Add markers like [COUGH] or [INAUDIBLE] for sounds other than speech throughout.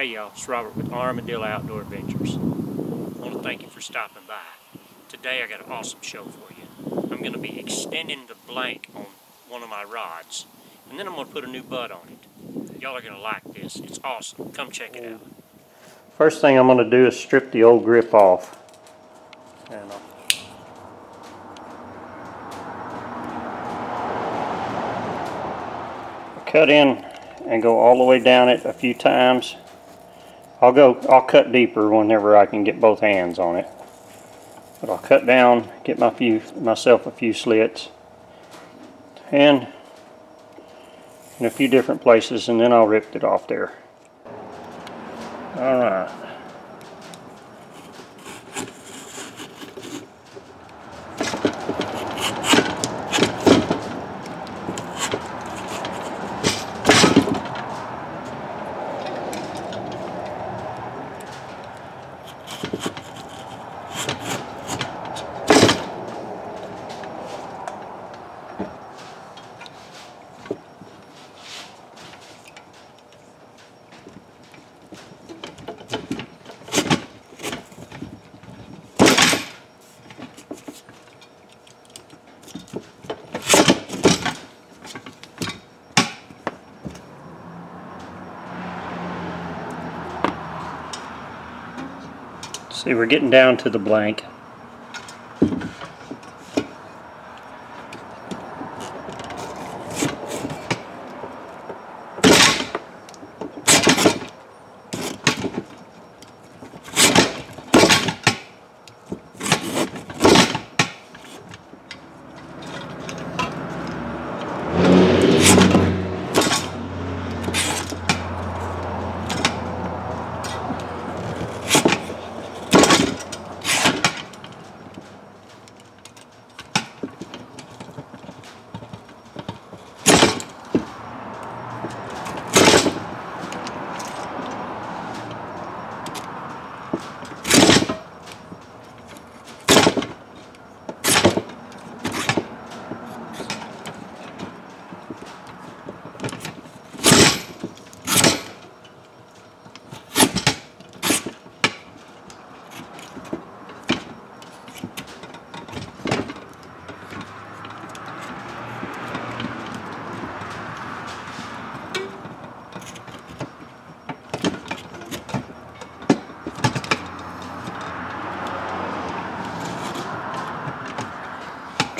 Hey y'all, it's Robert with Armadillo Outdoor Adventures. I want to thank you for stopping by. Today I got an awesome show for you. I'm going to be extending the blank on one of my rods, and then I'm going to put a new butt on it. Y'all are going to like this. It's awesome. Come check it out. First thing I'm going to do is strip the old grip off. And I'll cut in and go all the way down it a few times. I'll go, I'll cut deeper whenever I can get both hands on it. But I'll cut down, get my few, myself a few slits, and in a few different places, and then I'll rip it off there. All See, we're getting down to the blank.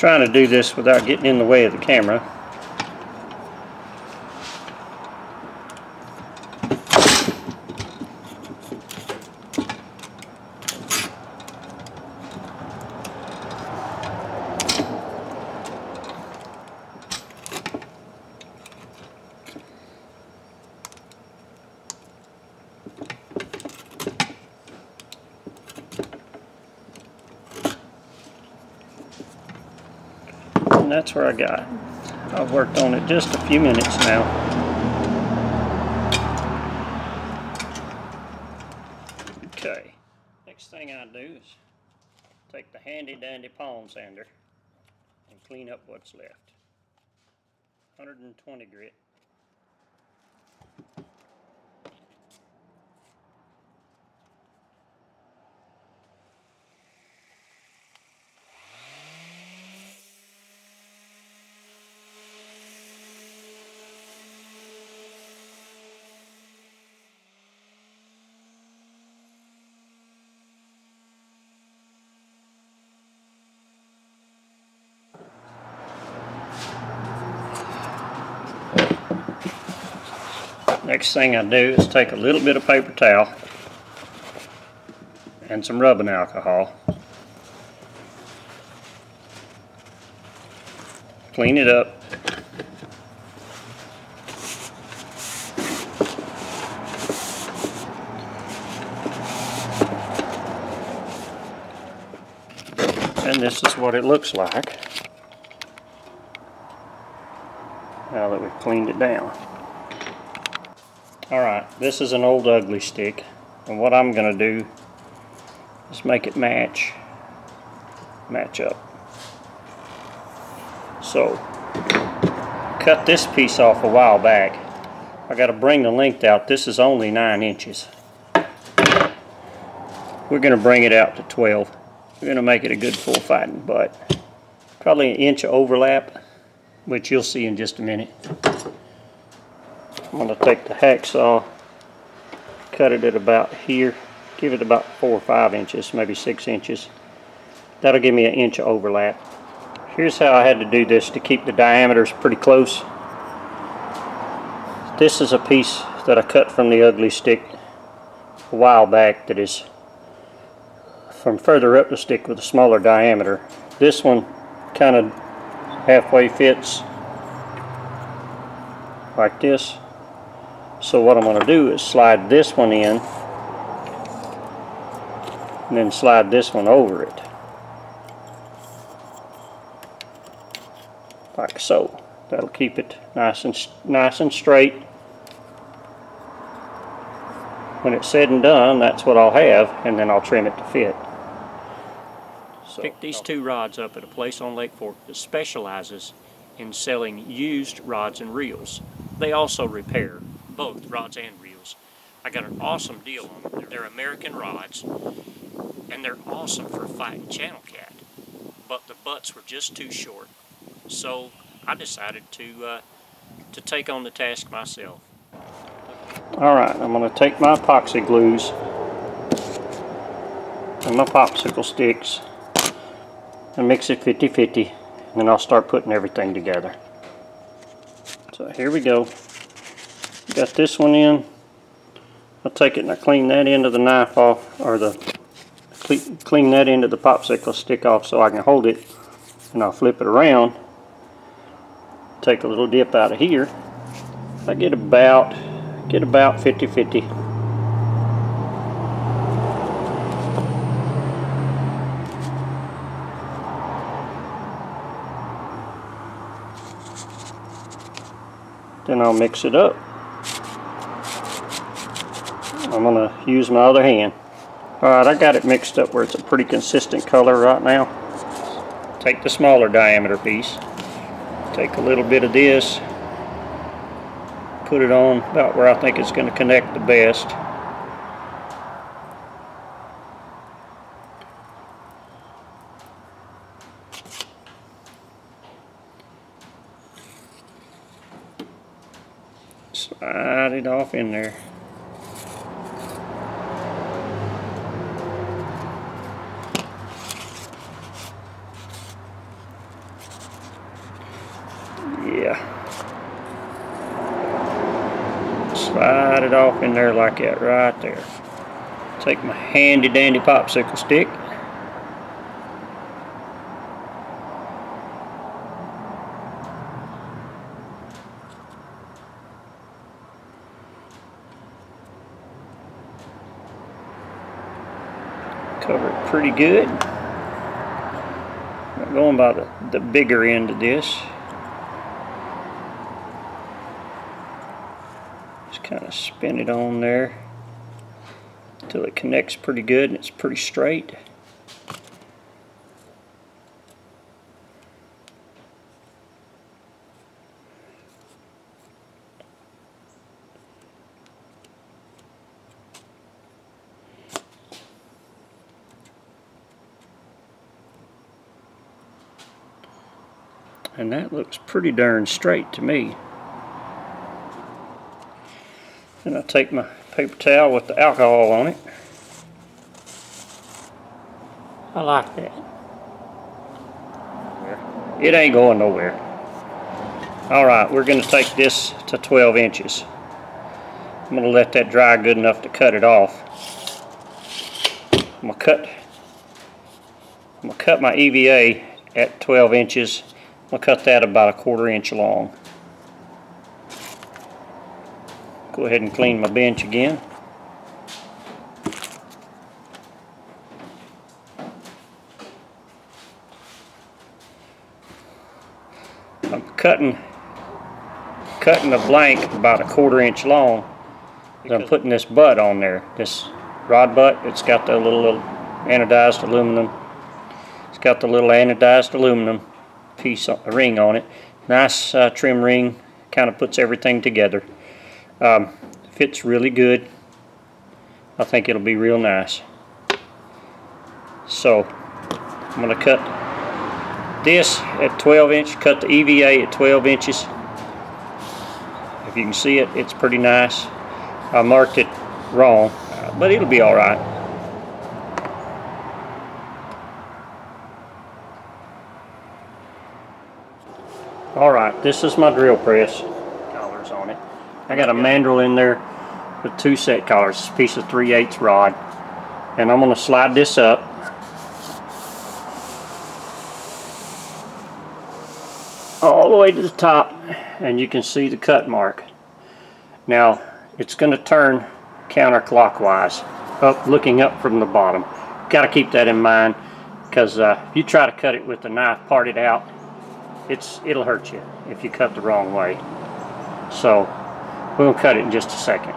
Trying to do this without getting in the way of the camera. and that's where I got. I've worked on it just a few minutes now. Okay, next thing I do is take the handy dandy palm sander and clean up what's left. 120 grit. Next thing I do is take a little bit of paper towel and some rubbing alcohol. Clean it up. And this is what it looks like now that we've cleaned it down. Alright, this is an old Ugly Stik. And what I'm going to do is make it match, match up. So, cut this piece off a while back. I got to bring the length out. This is only 9 inches. We're going to bring it out to 12. We're going to make it a good full fighting butt. Probably an inch of overlap, which you'll see in just a minute. I'm going to take the hacksaw, cut it at about here, give it about 4 or 5 inches, maybe 6 inches. That'll give me an inch overlap. Here's how I had to do this to keep the diameters pretty close. This is a piece that I cut from the Ugly Stik a while back that is from further up the stick with a smaller diameter. This one kind of halfway fits like this. So what I'm going to do is slide this one in and then slide this one over it. Like so. That'll keep it nice and nice and straight when it's said and done, that's what I'll have, and then I'll trim it to fit. So, Picked these two rods up at a place on Lake Fork that specializes in selling used rods and reels. They also repair both rods and reels. I got an awesome deal on them. They're American rods, and they're awesome for fighting channel cat. But the butts were just too short, so I decided to uh, to take on the task myself. Alright, I'm going to take my epoxy glues and my popsicle sticks and mix it 50-50 and then I'll start putting everything together. So here we go. Got this one in. I'll take it and I clean that end of the knife off or the clean that end of the popsicle stick off so I can hold it and I'll flip it around take a little dip out of here I get about get about 50-50. Then I'll mix it up. I'm going to use my other hand. Alright, I got it mixed up where it's a pretty consistent color right now. Take the smaller diameter piece. Take a little bit of this put it on about where I think it's going to connect the best. Slide it off in there. Yeah. slide it off in there like that right there. Take my handy dandy popsicle stick. Cover it pretty good. I'm going by the, the bigger end of this. kind of spin it on there until it connects pretty good and it's pretty straight. And that looks pretty darn straight to me. And I take my paper towel with the alcohol on it. I like that. It ain't going nowhere. Alright, we're going to take this to 12 inches. I'm going to let that dry good enough to cut it off. I'm going to cut I'm going to cut my EVA at 12 inches. I'm going to cut that about a quarter inch long. Go ahead and clean my bench again. I'm cutting cutting the blank about a quarter inch long. I'm putting this butt on there, this rod butt. It's got the little, little anodized aluminum. It's got the little anodized aluminum piece, a ring on it. Nice uh, trim ring, kind of puts everything together. Um, fits really good. I think it'll be real nice. So I'm going to cut this at 12 inch, cut the EVA at 12 inches. If you can see it, it's pretty nice. I marked it wrong, but it'll be all right. All right, this is my drill press. I got a mandrel in there with two set collars, a piece of 3 8 rod. And I'm going to slide this up. All the way to the top and you can see the cut mark. Now it's going to turn counterclockwise, up looking up from the bottom. Got to keep that in mind because uh, if you try to cut it with the knife parted out, it's it'll hurt you if you cut the wrong way. So we'll cut it in just a second.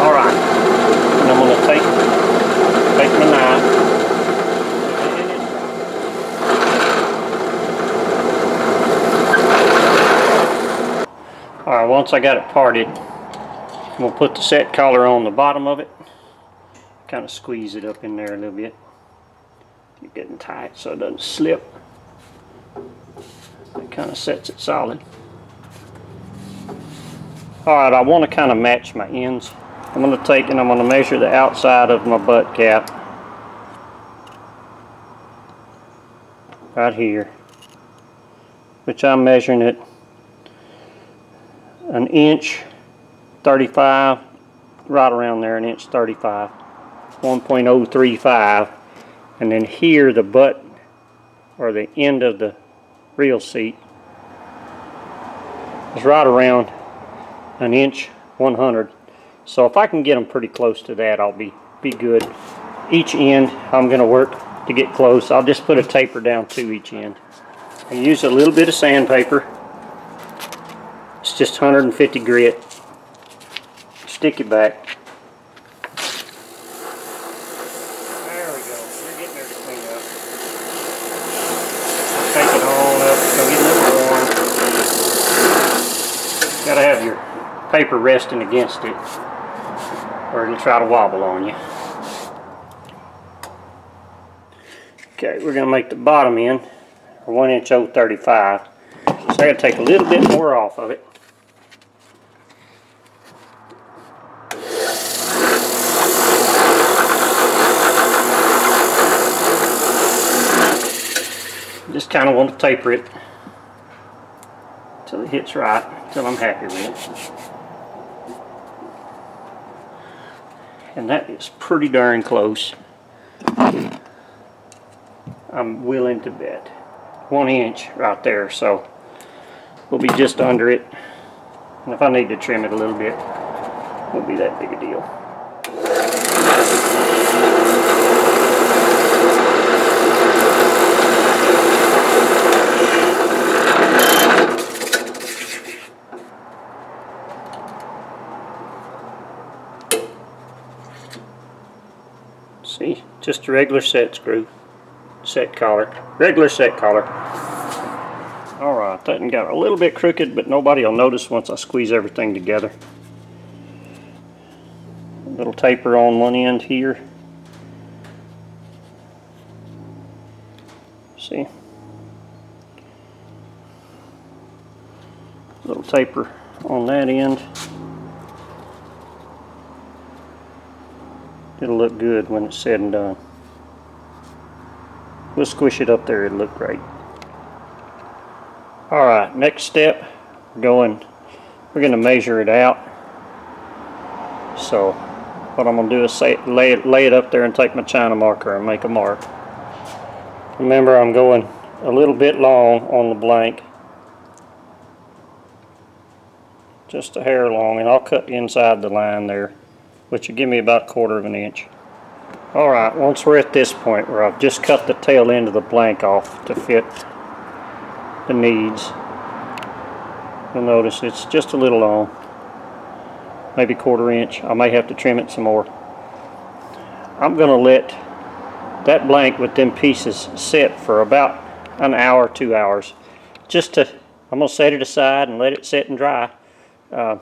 All right, and I'm to take take my knife. All right, once I got it parted, we'll put the set collar on the bottom of it. Kind of squeeze it up in there a little bit. You're getting tight so it doesn't slip. It kind of sets it solid. Alright, I want to kind of match my ends. I'm going to take and I'm going to measure the outside of my butt cap. Right here. Which I'm measuring it an inch 35 right around there an inch 35 1.035 and then here the butt or the end of the reel seat. Is right around an inch 100 so if I can get them pretty close to that I'll be be good. Each end I'm gonna work to get close. I'll just put a taper down to each end. I use a little bit of sandpaper. It's just 150 grit. Stick it back. There we go. We're getting there to clean up. Take it on up. Go get a little warm. Gotta have your paper resting against it or it'll try to wobble on you. Okay, we're gonna make the bottom end a 1 inch 035. So I gotta take a little bit more off of it. just kind of want to taper it until it hits right, until I'm happy with it. And that is pretty darn close. I'm willing to bet. One inch right there, so we'll be just under it. And if I need to trim it a little bit, it won't be that big a deal. See, just a regular set screw, set collar, regular set collar. Alright, that one got a little bit crooked, but nobody will notice once I squeeze everything together. A little taper on one end here. See? A little taper on that end. It'll look good when it's said and done. We'll squish it up there, it'll look great. Alright, next step, we're going, we're going to measure it out. So, what I'm going to do is say, lay, it, lay it up there and take my China marker and make a mark. Remember, I'm going a little bit long on the blank. Just a hair long, and I'll cut inside the line there which will give me about a quarter of an inch. Alright, once we're at this point where I've just cut the tail end of the blank off to fit the needs, you'll notice it's just a little long, maybe quarter inch. I may have to trim it some more. I'm going to let that blank with them pieces sit for about an hour, two hours, just to I'm going to set it aside and let it set and dry. Uh,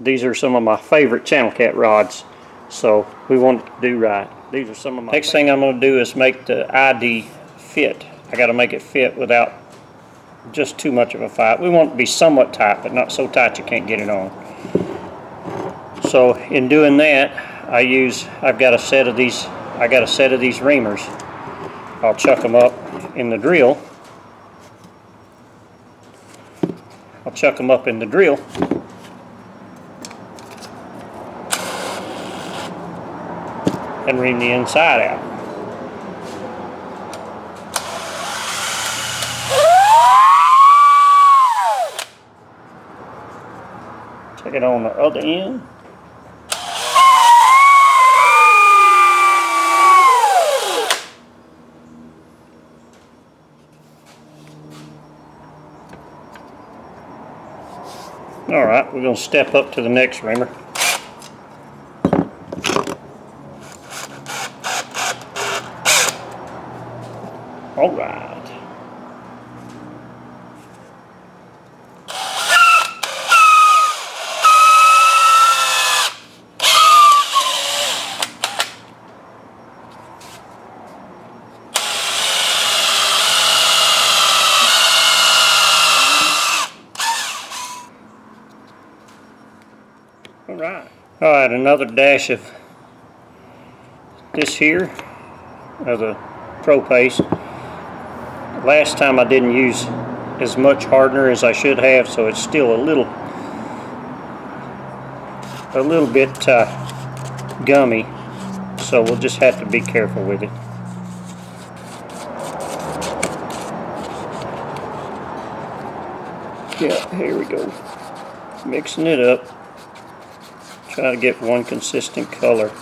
these are some of my favorite channel cat rods, so we want to do right. These are some of my Next thing I'm going to do is make the ID fit. I got to make it fit without just too much of a fight. We want it to be somewhat tight, but not so tight you can't get it on. So in doing that, I use, I've got a set of these, I got a set of these reamers. I'll chuck them up in the drill. I'll chuck them up in the drill. And ream the inside out. Check it on the other end. All right, we're going to step up to the next reamer. All right. All right. All right, another dash of this here of the Pro Paste. Last time I didn't use as much hardener as I should have, so it's still a little a little bit uh, gummy. So we'll just have to be careful with it. Yeah, here we go. Mixing it up. Try to get one consistent color. [LAUGHS]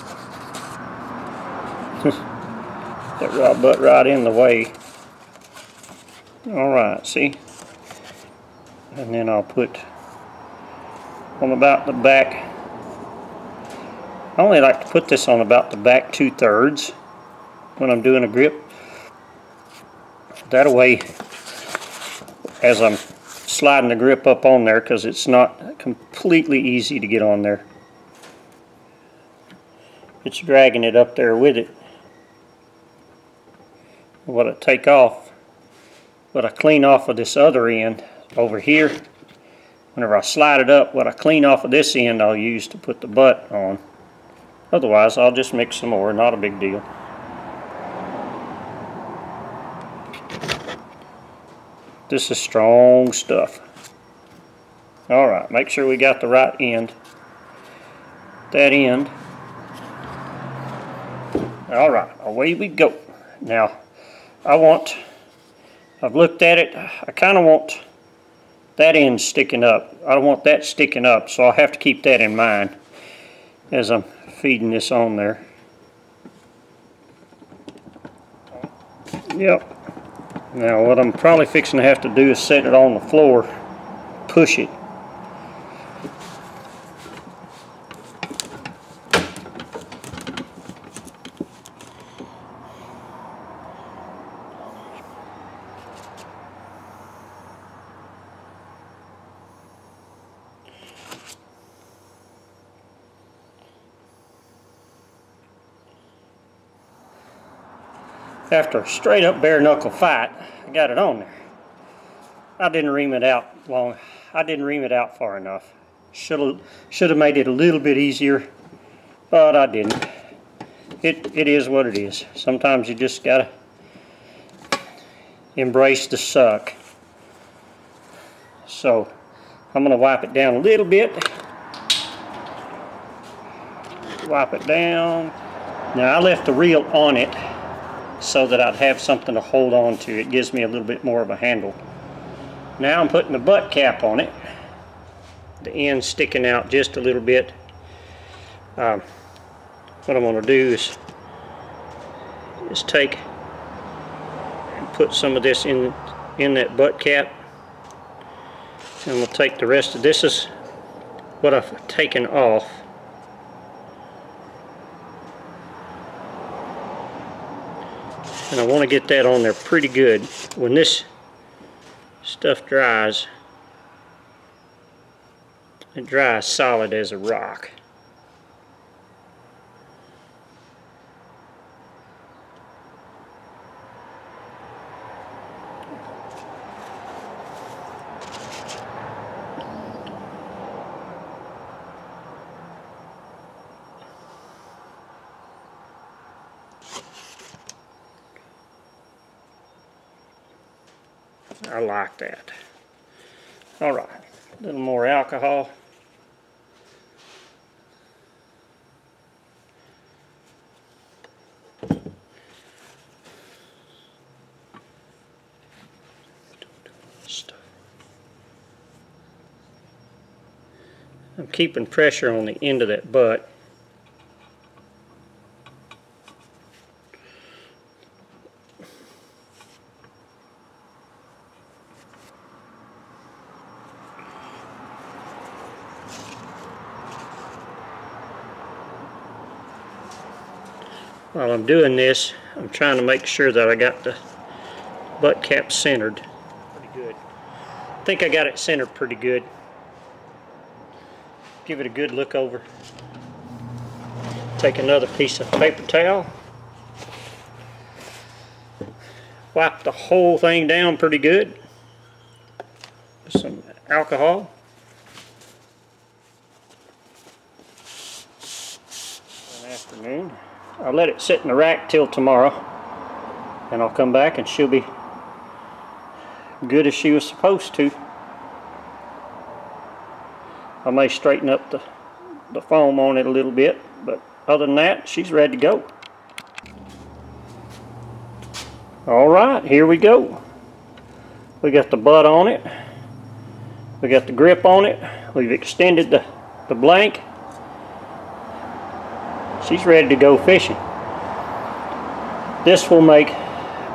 that rod butt right in the way. Alright, see? And then I'll put on about the back. I only like to put this on about the back two thirds when I'm doing a grip. That way, as I'm sliding the grip up on there, because it's not completely easy to get on there it's dragging it up there with it. What I take off, what I clean off of this other end over here, whenever I slide it up, what I clean off of this end I'll use to put the butt on. Otherwise I'll just mix some more, not a big deal. This is strong stuff. Alright, make sure we got the right end. That end all right, away we go. Now, I want, I've looked at it, I kind of want that end sticking up. I don't want that sticking up, so I'll have to keep that in mind as I'm feeding this on there. Yep. Now what I'm probably fixing to have to do is set it on the floor, push it, after a straight up bare knuckle fight, I got it on there. I didn't ream it out long. I didn't ream it out far enough. Should have should have made it a little bit easier, but I didn't. It it is what it is. Sometimes you just gotta embrace the suck. So I'm gonna wipe it down a little bit. Wipe it down. Now I left the reel on it so that I'd have something to hold on to. It gives me a little bit more of a handle. Now I'm putting the butt cap on it. The end sticking out just a little bit. Um, what I'm going to do is, is take and put some of this in, in that butt cap. And we'll take the rest of this is what I've taken off and I want to get that on there pretty good. When this stuff dries, it dries solid as a rock. I like that. All right, a little more alcohol. I'm keeping pressure on the end of that butt. While I'm doing this, I'm trying to make sure that I got the butt cap centered pretty good. I think I got it centered pretty good. Give it a good look over. Take another piece of paper towel. Wipe the whole thing down pretty good. With some alcohol. Good afternoon. I'll let it sit in the rack till tomorrow and I'll come back and she'll be good as she was supposed to. I may straighten up the, the foam on it a little bit but other than that she's ready to go. Alright here we go. We got the butt on it. We got the grip on it. We've extended the, the blank she's ready to go fishing. This will make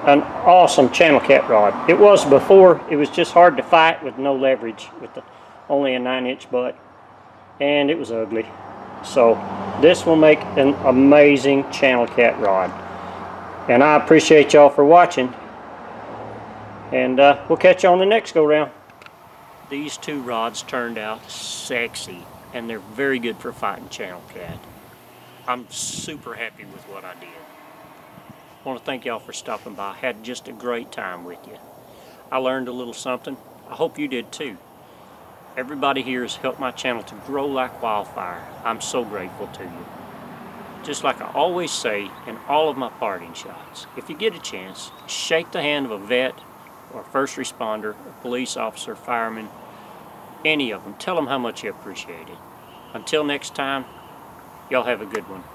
an awesome channel cat rod. It was before, it was just hard to fight with no leverage with the, only a 9 inch butt and it was ugly. So this will make an amazing channel cat rod. And I appreciate y'all for watching and uh, we'll catch you on the next go round. These two rods turned out sexy and they're very good for fighting channel cat. I'm super happy with what I did. I want to thank y'all for stopping by. I had just a great time with you. I learned a little something. I hope you did too. Everybody here has helped my channel to grow like wildfire. I'm so grateful to you. Just like I always say in all of my parting shots, if you get a chance, shake the hand of a vet or a first responder, a police officer, fireman, any of them. Tell them how much you appreciate it. Until next time, Y'all have a good one.